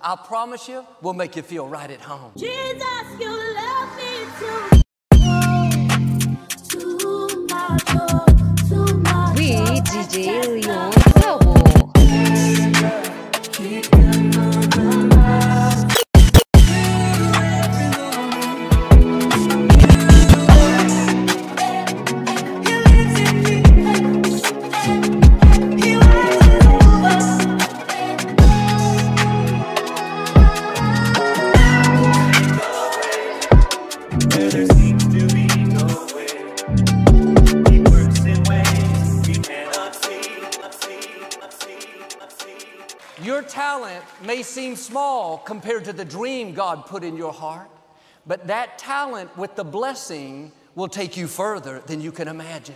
I promise you, we'll make you feel right at home. Jesus, you love me too. Too much, too much. with DJ Leon Savo. Your talent may seem small compared to the dream God put in your heart, but that talent with the blessing will take you further than you can imagine.